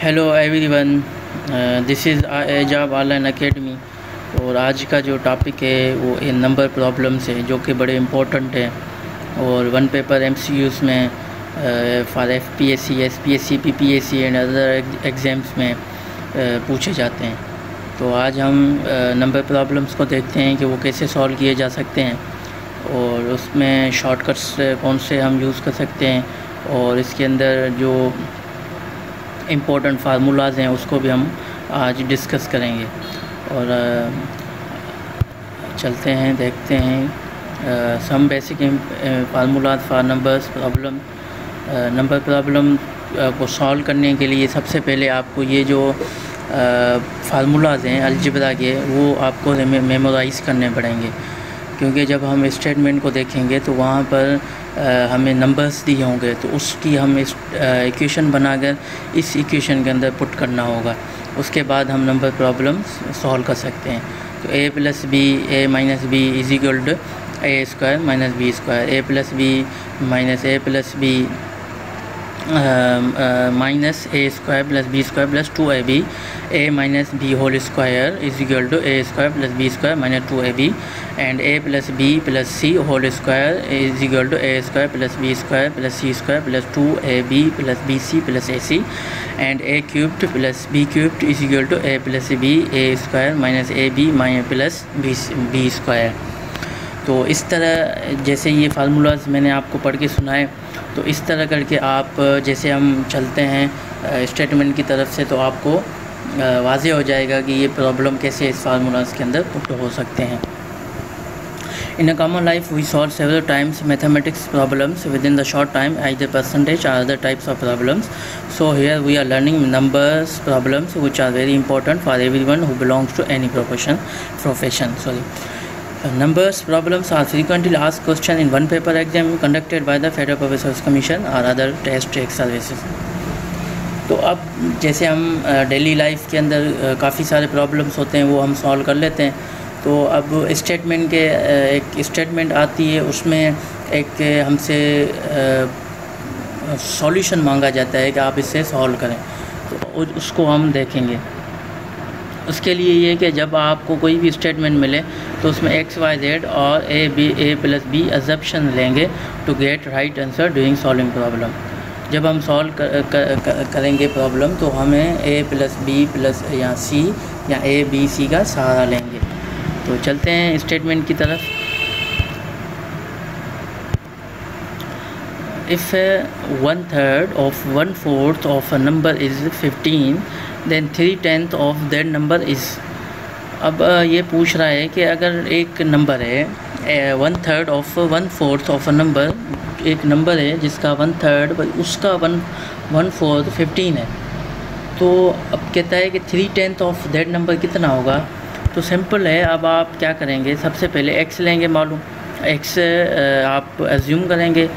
Hello everyone this is एजाब online academy और आज का जो टॉपिक है वो इन नंबर प्रॉब्लम्स है जो कि बड़े इम्पोर्टेंट हैं और वन पेपर एम में for F P S C S P S C P P S C and other exams में uh, पूछे जाते हैं। तो आज हम नंबर uh, प्रॉब्लम्स को देखते हैं कि वो कैसे सॉल्व किए जा सकते हैं और उसमें शॉर्टकट्स कौन से हम यूज़ कर सकते हैं और इसके अंदर जो इम्पोर्टेंट फार्मूलाज हैं, उसको भी हम आज डिस्कस करेंगे। और चलते हैं, देखते हैं। Some basic formulas for numbers problem number problem को सॉल्व करने के लिए सबसे पहले आपको ये जो फार्मूलाज हैं अलजबरा के, वो आपको मेमोराइज़ करने पड़ेंगे। क्योंकि जब हम स्टेटमेंट को देखेंगे तो वहाँ पर आ, हमें नंबर्स दिए होंगे तो उसकी हम इक्वेशन बनाकर इस इक्वेशन के अंदर पुट करना होगा। उसके बाद हम नंबर प्रॉब्लम सॉल्व कर सकते हैं। तो A plus B A minus B is equal to A square minus B square A plus B minus A plus B minus A square plus B square plus two A B A minus B whole square is equal to A square plus B square minus two A B and A plus B plus C whole square is equal to A square plus B square plus C square plus two A B plus B C plus A C and A cubed plus B cubed is equal to A plus B A square minus A B minus plus B B square तो इस तरह, जैसे ये formulas मैंने आपको पढ़ के सुनाए तो इस तरह करके आप, जैसे हम चलते हैं स्टेटमेंट की तरफ़ से तो आपको वाजे हो जाएगा कि ये प्रॉब्लम कैसे इस फार्मूलाज के अंदर पुट हो सकते हैं। In a common life we solve several times mathematics problems within the short time as the percentage are other types of problems so here we are learning numbers problems which are very important for every one who belongs to any profession profession sorry numbers problems are frequently asked question in one paper exam conducted by the Federal Professors Commission or other test services. तो अब जैसे हम daily life के अंदर काफ़ी सारे problems होते हैं वो हम सॉल्व कर लेते हैं तो अब स्टेटमेंट के एक स्टेटमेंट आती है उसमें एक हमसे सॉल्यूशन मांगा जाता है कि आप इसे सॉल्व करें तो उसको हम देखेंगे उसके लिए ये कि जब आपको कोई भी स्टेटमेंट मिले तो उसमें एक्स वाई जेड और A B A plus B assumption लेंगे to get right answer doing solving problem जब हम सॉल्व कर, कर, कर, करेंगे प्रॉब्लम तो हमें ए प्लस बी प्लस या सी या ए बी सी का सहारा लेंगे। तो चलते हैं स्टेटमेंट की तरफ़। If one third of one fourth of a number is fifteen then three tenth of that number is अब ये पूछ रहा है कि अगर एक नंबर है one third of one fourth of a number एक नंबर है जिसका वन थर्ड उसका वन वन फोर्थ फिफ्टीन है। तो अब कहता है कि three tenth of that number कितना होगा? तो सिंपल है, अब आप क्या करेंगे? सबसे पहले एक्स लेंगे मालूम। एक्स आप एज्यूम करेंगे।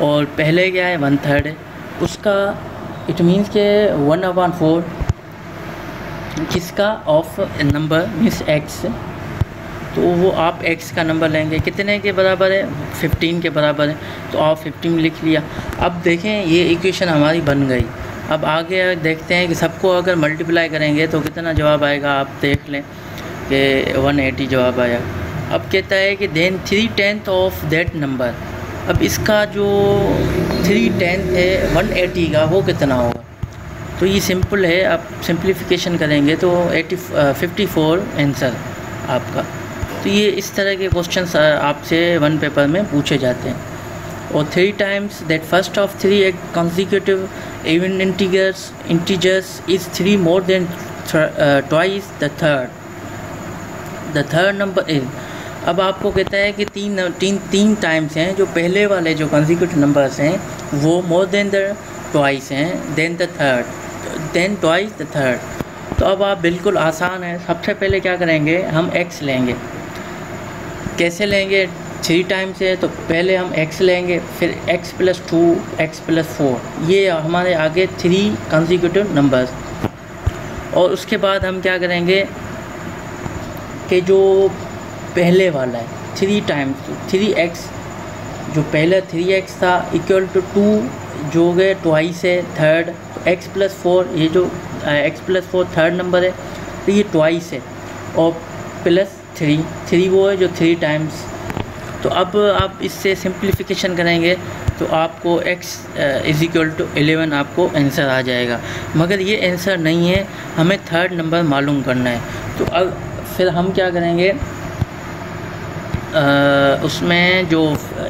और पहले क्या है? वन थर्ड है। उसका इट मीन्स के वन अपॉन फोर किसका ऑफ़ नंबर मीन्स एक्स तो वो आप एक्स का नंबर लेंगे। कितने के बराबर है? फिफ्टीन के बराबर है। तो आप फिफ्टीन लिख लिया। अब देखें, ये इक्वेशन हमारी बन गई। अब आगे देखते हैं कि सबको अगर मल्टीप्लाई करेंगे तो कितना जवाब आएगा? आप देख लें कि 180 जवाब आया। अब कहता है कि then three tenth of that number अब इसका जो थ्री टेंथ है 180 का, वो कितना होगा? तो ये सिंपल है, आप सिंप्लीफिकेशन करेंगे तो एटी फिफ्टी फोर आंसर आपका। तो ये इस तरह के क्वेश्चंस आपसे वन पेपर में पूछे जाते हैं। और three times that first of three एक consecutive even integers integers is three more than twice the third the third number is अब आपको कहता है कि तीन तीन तीन टाइम्स हैं, जो पहले वाले जो कॉन्जिक्यूटिव नंबर्स हैं, वो मोर देन द ट्वाइस हैं than the third than twice the third तो अब आप बिल्कुल आसान है। सबसे पहले क्या करेंगे? हम एक्स लेंगे। कैसे लेंगे? थ्री टाइम्स है तो पहले हम एक्स लेंगे, फिर X plus two X plus four ये हमारे आगे थ्री कॉन्जिक्यूटिव नंबर्स और उसके बाद हम क्या करेंगे? कि जो पहले वाला है थ्री टाइम्स थ्री एक्स जो पहले थ्री एक्स था इक्वल टू टू जो गए ट्वाइस है थर्ड एक्स प्लस फोर ये जो X plus four third number है तो ये ट्वाइस है। और प्लस थ्री थ्री वो है जो थ्री टाइम्स तो अब आप इससे सिंप्लीफिकेशन करेंगे तो आपको x is equal to eleven आपको आंसर आ जाएगा। मगर ये आंसर नहीं है हमें थर्ड नंबर मालूम करना है। तो अब फिर हम क्या करेंगे? आ, उसमें जो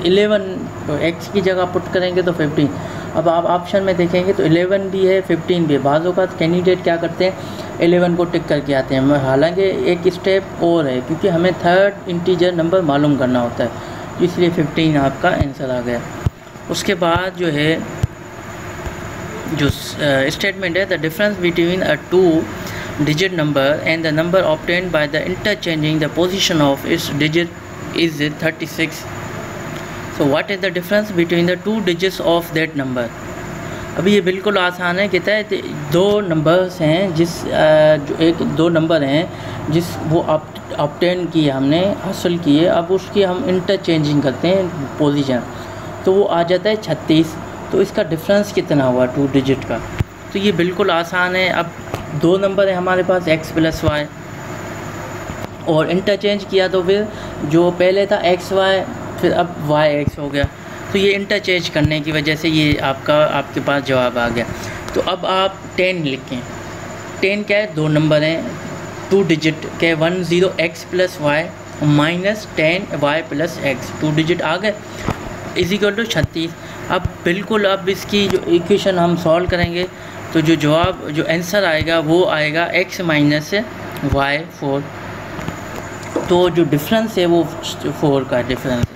11 तो x की जगह पुट करेंगे तो 15 अब आप ऑप्शन में देखेंगे तो 11 भी है 15 भी है। बाज़ों का कैंडिडेट क्या करते हैं? 11 को टिक करके आते हैं। हालाँकि एक स्टेप और है, क्योंकि हमें थर्ड इंटीजर नंबर मालूम करना होता है। इसलिए 15 आपका आंसर आ गया। उसके बाद जो है, जो स्टेटमेंट है the difference between a two digit number and the number obtained by the interchanging the position of its digit is 36 so, what is the difference between the two digits of that number अभी ये बिल्कुल आसान है, कहता है दो numbers हैं जिस जो एक, दो नंबर हैं जिस वो ऑप्टेन किए, हमने हासिल किए, अब उसकी हम इंटरचेंजिंग करते हैं पोजीशन तो वो आ जाता है छत्तीस। तो इसका डिफरेंस कितना हुआ टू डिजिट का? तो ये बिल्कुल आसान है। अब दो नंबर है हमारे पास एक्स प्लस वाई और इंटरचेंज किया तो फिर जो पहले था एक्स वाई फिर अब वाई एक्स हो गया। तो ये इंटरचेंज करने की वजह से ये आपका, आपके पास जवाब आ गया। तो अब आप टेन लिखें। टेन क्या है? दो नंबर हैं। टू डिजिट के one zero x plus y minus ten y plus x two digit आ गए। इज़ इक्वल टू छत्तीस। अब बिल्कुल अब इसकी जो इक्वेशन हम सॉल्व करेंगे तो जो जवाब, जो आंसर आएगा, वो आएगा एक्स माइनस वाई फोर तो जो डिफरेंस है वो फोर का डिफरेंस है।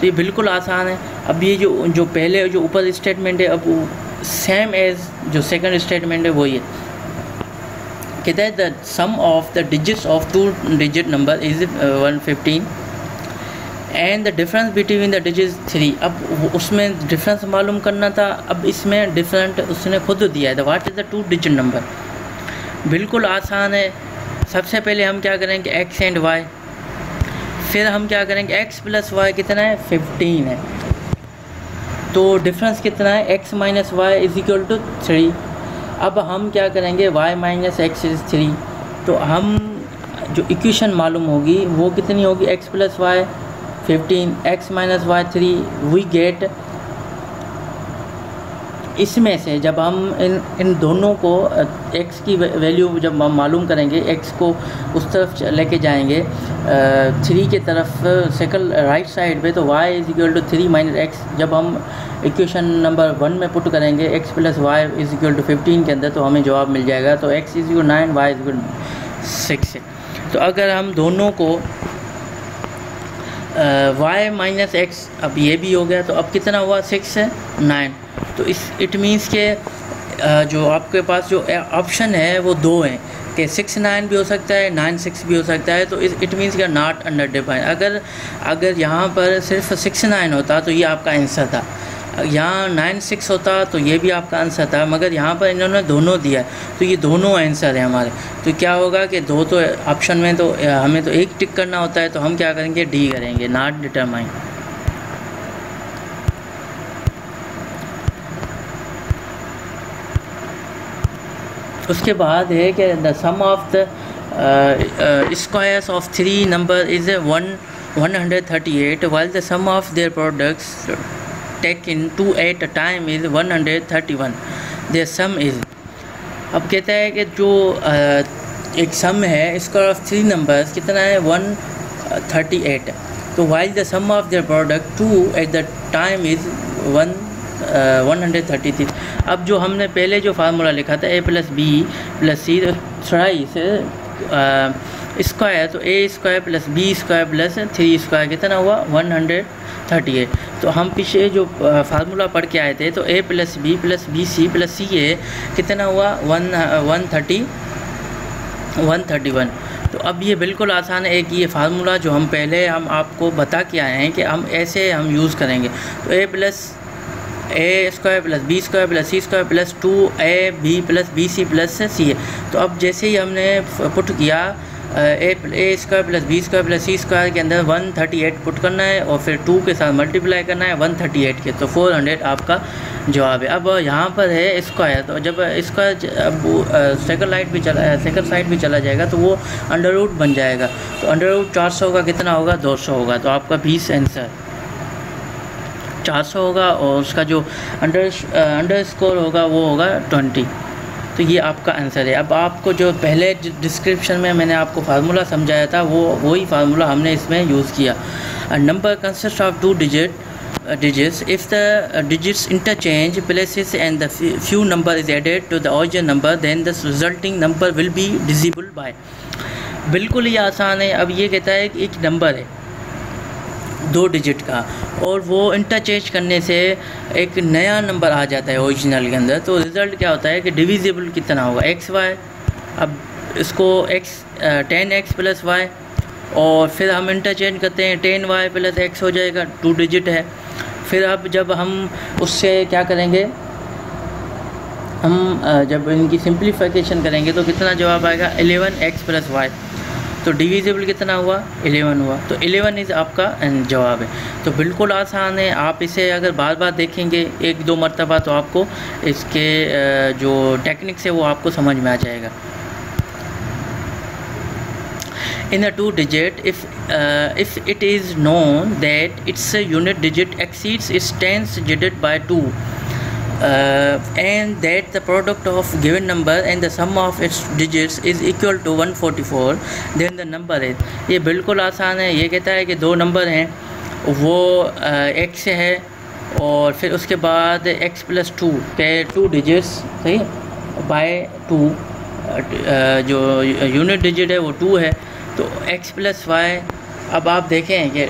तो ये बिल्कुल आसान है। अब ये जो जो पहले जो ऊपर स्टेटमेंट है, अब वो सेम एज जो सेकंड स्टेटमेंट है, वही है। कहता है the sum of the digits of two digit number is one fifteen and the difference between the digit three अब उसमें डिफरेंस मालूम करना था, अब इसमें डिफरेंट उसने खुद दिया है। What is the two digit number बिल्कुल आसान है। सबसे पहले हम क्या करेंगे? एक्स एंड वाई फिर हम क्या करेंगे एक्स प्लस वाई कितना है? फिफ्टीन है। तो डिफरेंस कितना है? X minus y is equal to three अब हम क्या करेंगे y minus x is three तो हम जो इक्वेशन मालूम होगी, वो कितनी होगी? X plus y fifteen x minus y three we get इसमें से जब हम इन इन दोनों को x की वैल्यू जब हम मालूम करेंगे, x को उस तरफ़ लेके जाएँगे थ्री के तरफ़ सेकंड राइट साइड पे तो y is equal to three minus x जब हम इक्वेशन नंबर वन में पुट करेंगे, x plus y is equal to fifteen के अंदर तो हमें जवाब मिल जाएगा तो x is equal nine y is equal six तो अगर हम दोनों को वाई माइनस एक्स अब ये भी हो गया तो अब कितना हुआ? सिक्स है? नाइन तो इस इट मीन्स के जो आपके पास जो ऑप्शन है, वो दो हैं। कि सिक्स नाइन भी हो सकता है नाइन सिक्स भी हो सकता है तो इट मीन्स का नॉट अंडर डिफाइन अगर अगर यहाँ पर सिर्फ़ सिक्स नाइन होता तो ये आपका आंसर था। यहाँ नाइन सिक्स होता तो ये भी आपका आंसर था, मगर यहाँ पर इन्होंने दोनों दिया। तो ये दोनों आंसर है हमारे। तो क्या होगा कि दो तो ऑप्शन में तो हमें तो एक टिक करना होता है तो हम क्या करेंगे? डी करेंगे नॉट डिटरमाइन उसके बाद है कि the sum of the squares of three number is one one hundred thirty eight while the sum of their products taken two at two at a time is 131 their sum is अब कहता है कि जो uh, एक सम है square of three numbers कितना है? One thirty eight तो while the sum of their product two at the time is one one hundred thirty three अब जो हमने पहले जो फार्मूला लिखा था a plus b plus c थोड़ा से स्क्वायर तो a square plus b square plus three square कितना हुआ? वन हंड्रेड थर्टी एट तो हम पीछे जो फार्मूला पढ़ के आए थे तो a plus b plus b c plus c a कितना हुआ? One one thirty one thirty one तो अब ये बिल्कुल आसान है कि ये फार्मूला जो हम पहले हम आपको बता के आए हैं कि हम ऐसे हम यूज़ करेंगे. तो a plus a square plus b square plus c square plus two a b plus b c plus c a तो अब जैसे ही हमने पुट किया a a square plus b square plus c square के अंदर वन थर्टी एट पुट करना है और फिर टू के साथ मल्टीप्लाई करना है वन थर्टी एट के। तो फोर हंड्रेड आपका जवाब है। अब यहाँ पर है स्क्वायर तो जब स्क्वायर अब सेकंड लाइट भी चला सेकंड साइड भी चला जाएगा तो वो अंडर रूट बन जाएगा। तो अंडर रूट चार सौ का कितना होगा? दो सौ होगा। तो आपका बीस आंसर चार सौ होगा और उसका जो अंडर अंडर स्कोर होगा वो होगा ट्वेंटी तो ये आपका आंसर है। अब आपको जो पहले डिस्क्रिप्शन में मैंने आपको फार्मूला समझाया था वो वही फार्मूला हमने इसमें यूज़ किया। Number consist of two digit digits. If the uh, digits interchange places and the few number is added to the number then the resulting number will be divisible by बिल्कुल ही आसान है। अब ये कहता है कि एक नंबर है। दो डिजिट का, और वो इंटरचेंज करने से एक नया नंबर आ जाता है ओरिजिनल के अंदर। तो रिज़ल्ट क्या होता है कि डिविजिबल कितना होगा? एक्स वाई अब इसको x ten x plus y और फिर हम इंटरचेंज करते हैं टेन वाई प्लस एक्स हो जाएगा टू डिजिट है। फिर अब जब हम उससे क्या करेंगे? हम जब इनकी सिंप्लीफिकेशन करेंगे तो कितना जवाब आएगा? एलेवन एक्स प्लस वाई तो डिविजिबल कितना हुआ? एलेवन हुआ। तो एलेवन इज़ आपका जवाब है। तो बिल्कुल आसान है। आप इसे अगर बार बार देखेंगे एक दो मरतबा तो आपको इसके जो टेक्निक्स है वो आपको समझ में आ जाएगा। In a two digit if uh, if it is known that its unit digit exceeds tens digit by 2 uh, and that the product of given number and the sum of its digits is equal to 144 then the number is. ये बिल्कुल आसान है ये कहता है कि दो number हैं वो एक्स uh, है और फिर उसके बाद एक्स प्लस टू के टू डिजिट्स सही बाय टू जो यूनिट डिजिट है वो टू है तो x प्लस वाई अब आप देखें कि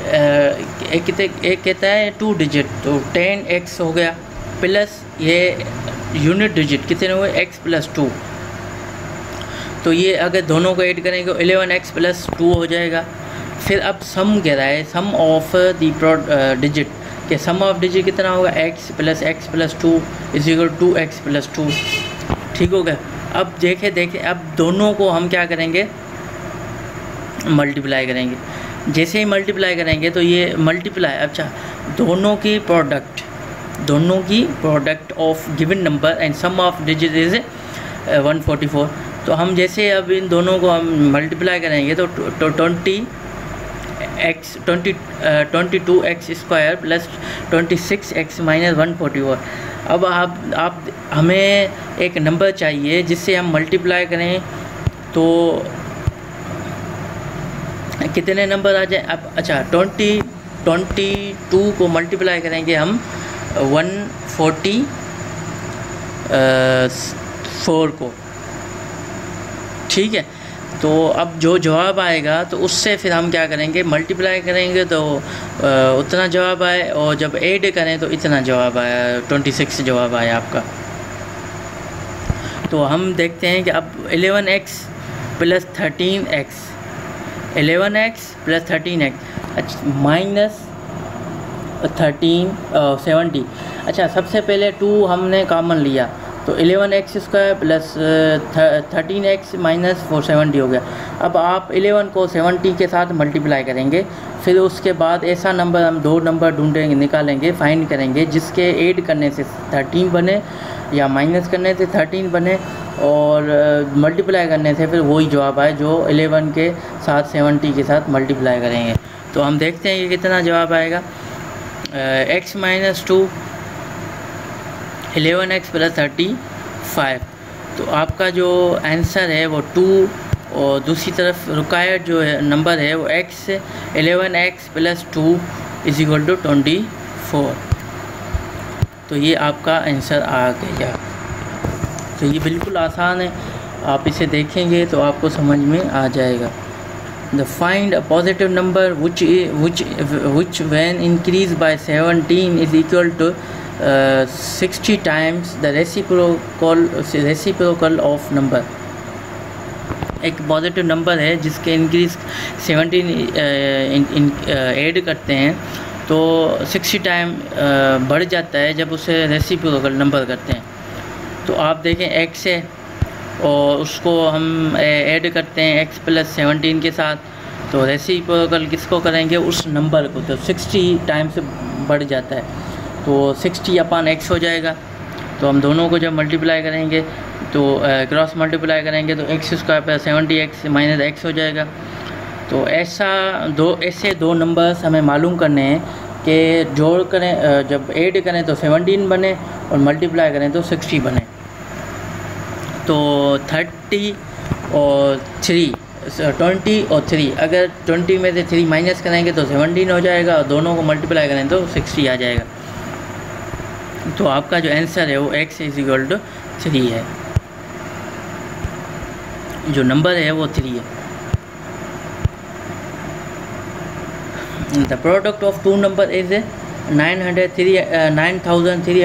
एक एक कहता है टू डिजिट तो टेन एक्स हो गया। प्लस ये यूनिट डिजिट कितने हुए? X plus two. तो ये अगर दोनों को ऐड करेंगे तो एलेवन एक्स प्लस टू हो जाएगा। फिर अब सम कह रहा है सम ऑफ़ दी डिजिट के सम ऑफ़ डिजिट कितना होगा? X plus X plus two is equal to X plus two. ठीक हो गया? अब देखें देखें, अब दोनों को हम क्या करेंगे? मल्टीप्लाई करेंगे। जैसे ही मल्टीप्लाई करेंगे तो ये मल्टीप्लाई अच्छा दोनों की प्रोडक्ट दोनों की product of given number and sum of digit is one forty four तो हम जैसे अब इन दोनों को हम मल्टीप्लाई करेंगे तो twenty x twenty twenty two x square plus twenty six x minus one forty four अब आप आप, हमें एक नंबर चाहिए जिससे हम मल्टीप्लाई करें तो कितने नंबर आ जाए? अब अच्छा ट्वेंटी ट्वेंटी टू को मल्टीप्लाई करेंगे हम वन फोर्टी फोर को। ठीक है? तो अब जो जवाब आएगा तो उससे फिर हम क्या करेंगे? मल्टीप्लाई करेंगे तो उतना जवाब आए और जब ऐड करें तो इतना जवाब आया, ट्वेंटी सिक्स जवाब आया आपका। तो हम देखते हैं कि अब eleven x plus thirteen x. Eleven x plus thirteen x. Minus thirteen seventy अच्छा सबसे पहले टू हमने कॉमन लिया। तो eleven x square plus thirteen x minus four seventy हो गया। अब आप एलेवन को सेवेंटी के साथ मल्टीप्लाई करेंगे। फिर उसके बाद ऐसा नंबर हम दो नंबर ढूंढेंगे, निकालेंगे फाइंड करेंगे, जिसके ऐड करने से थर्टीन बने या माइनस करने से थर्टीन बने और मल्टीप्लाई करने से फिर वही जवाब आए जो एलेवन के साथ सेवेंटी के साथ मल्टीप्लाई करेंगे। तो हम देखते हैं कि कितना जवाब आएगा। X minus two eleven x plus thirty five तो आपका जो आंसर है वो टू और दूसरी तरफ़ रिक्वायर्ड जो है नंबर है वो x eleven x plus two is equal to twenty four तो ये आपका आंसर आ गया। तो ये बिल्कुल आसान है। आप इसे देखेंगे तो आपको समझ में आ जाएगा। The find a positive number which which which when increase by seventeen is equal to sixty times the reciprocal reciprocal of number एक पॉजिटिव नंबर है जिसके इंक्रीज सेवनटीन ऐड करते हैं तो सिक्सटी टाइम uh, बढ़ जाता है जब उसे रेसिप्रोकल नंबर करते हैं। तो आप देखें एक्स है और उसको हम ऐड करते हैं एक्स प्लस सेवनटीन के साथ। तो रेसिप्रोकल किसको करेंगे, उस नंबर को। तो सिक्सटी टाइम से बढ़ जाता है। तो सिक्सटी अपान एक्स हो जाएगा। तो हम दोनों को जब मल्टीप्लाई करेंगे तो क्रॉस मल्टीप्लाई करेंगे तो एक्स स्क्वायर पर सेवेंटी एक्स माइनस एक्स हो जाएगा। तो ऐसा दो, ऐसे दो नंबर्स हमें मालूम करने हैं कि जोड़ करें जब ऐड करें तो सेवनटीन बने और मल्टीप्लाई करें तो सिक्सटी बने। तो थर्टी और थ्री ट्वेंटी और थ्री। अगर ट्वेंटी में से थ्री माइनस करेंगे तो सेवनटीन हो जाएगा और दोनों को मल्टीप्लाई करें तो सिक्सटी आ जाएगा। तो आपका जो आंसर है वो x is equal to three है। जो नंबर है वो थ्री है। The product of two number is nine hundred three nine thousand three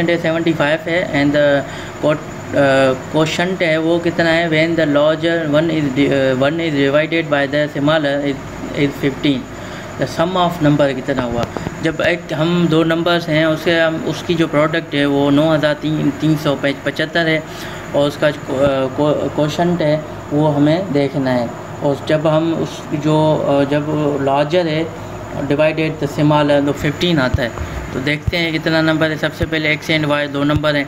है क्वेश्चन है, वो कितना है? When the larger one is one is divided by the smaller is fifteen the sum of number कितना हुआ? जब एक, हम दो नंबर्स हैं, उसके हम, उसकी जो प्रोडक्ट है, वो नौ हज़ार तीन तीन सौ पचहत्तर है और उसका क्वेश्चन है, वो हमें देखना है। और जब हम उस, जो जब लार्जर है डिवाइडेड द तो फिफ्टीन आता है। तो देखते हैं कितना नंबर है। सबसे पहले एक्स एंड वाई दो नंबर हैं।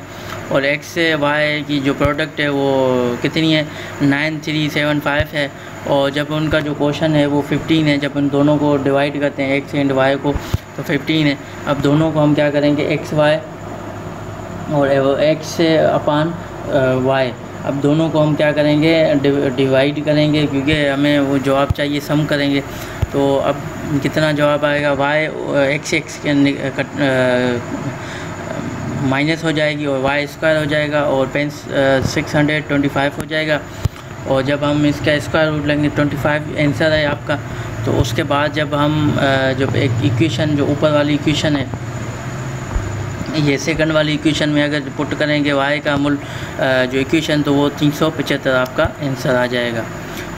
और एक्स वाई की जो प्रोडक्ट है, वो कितनी है? नाइन थ्री सेवन फाइव है। और जब उनका जो क्वेश्चन है, वो फिफ्टीन है। जब उन दोनों को डिवाइड करते हैं एक्स एंड वाई को तो फिफ्टीन है। अब दोनों को हम क्या करेंगे? एक्स वाई और एक्स अपान वाई अब दोनों को हम क्या करेंगे? डिवाइड करेंगे, क्योंकि हमें वो जवाब चाहिए सम करेंगे। तो अब कितना जवाब आएगा? वाई एक्स एक्स के माइनस हो जाएगी और वाई स्क्वायर हो जाएगा और पेन सिक्स हंड्रेड ट्वेंटी फाइव हो जाएगा। और जब हम इसका स्क्वायर रूट लेंगे ट्वेंटी फाइव आंसर है आपका तो उसके बाद जब हम जब एक इक्वेशन जो ऊपर वाली इक्वेशन है, ये सेकंड वाली इक्वेशन में अगर पुट करेंगे वाई का मूल जो इक्वेशन तो वो तीन सौ पचहत्तर आपका आंसर आ जाएगा।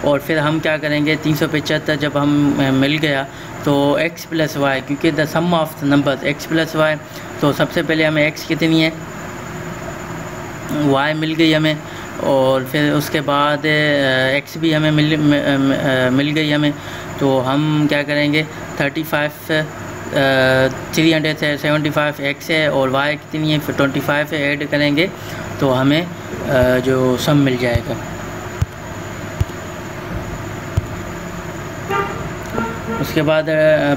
और फिर हम क्या करेंगे, तीन सौ पचहत्तर जब हम मिल गया तो x प्लस वाई क्योंकि the sum of the number x plus y तो सबसे पहले हमें x कितनी है? y मिल गई हमें, और फिर उसके बाद x भी हमें मिल मिल गई हमें तो हम क्या करेंगे थर्टी फाइव थ्री हंड्रेड है सेवेंटी फाइव एक्स है, और वाई कितनी है, फिर ट्वेंटी फाइव ऐड करेंगे तो हमें जो सम मिल जाएगा। उसके बाद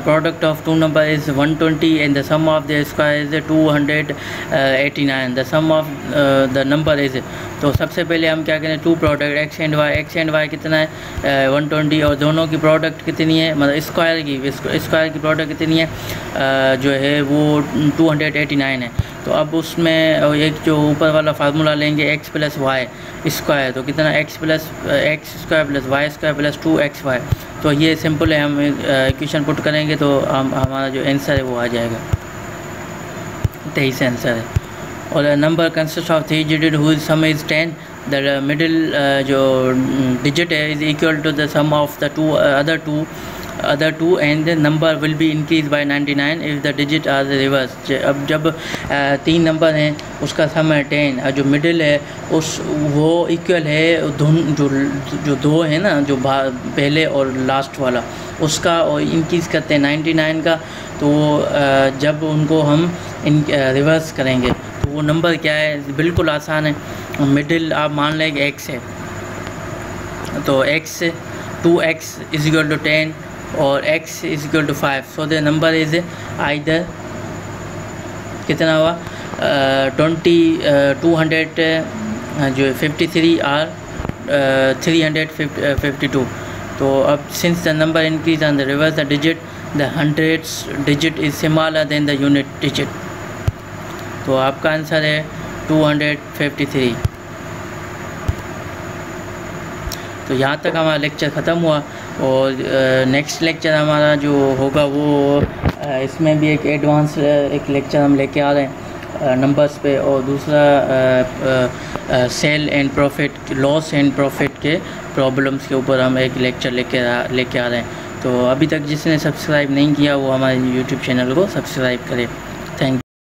product of two number is 120 and the sum of the square is 289 the sum of the number is तो सबसे पहले हम क्या करें? Two product x and y x and y कितना है? वन ट्वेंटी और दोनों की प्रोडक्ट कितनी है? मतलब स्क्वायर की स्क्वायर की प्रोडक्ट कितनी है? uh, जो है वो 289 है। तो अब उसमें एक जो ऊपर वाला फार्मूला लेंगे एक्स प्लस वाई स्क्वायर तो कितना x plus x square plus y square plus two x y तो ये सिंपल है, हम क्वेश्चन पुट करेंगे तो हम, हमारा जो आंसर है वो आ जाएगा। तेईस आंसर है। और number consist of three digit हुई sum is ten the middle जो डिजिट है is equal to the sum of the two other two other two and number will be increase by 99 if the digit are reverse अब जब तीन number हैं, उसका सम है ten और जो मिडिल है, उस, वो इक्वल है, धुन, जो जो दो है ना, जो पहले और लास्ट वाला, उसका और इंक्रीज़ करते हैं 99 का तो जब उनको हम इन रिवर्स करेंगे तो वो नंबर क्या है, बिल्कुल आसान है मिडिल आप मान लें कि एक्स है तो x two x is equal to ten और x is equal to five so the number is either कितना हुआ? ट्वेंटी टू हंड्रेड जो fifty three or three hundred fifty two तो अब since the number increase on the reverse the digit the hundreds digit is smaller than the unit digit तो आपका answer है two hundred fifty three तो यहाँ तक हमारा लेक्चर ख़त्म हुआ। और नेक्स्ट लेक्चर हमारा जो होगा वो इसमें भी एक एडवांस एक लेक्चर हम लेके आ रहे हैं नंबर्स पे और दूसरा sale and profit loss and profit के प्रॉब्लम्स के ऊपर हम एक लेक्चर लेके लेके आ रहे हैं। तो अभी तक जिसने सब्सक्राइब नहीं किया वो हमारे यूट्यूब चैनल को सब्सक्राइब करें।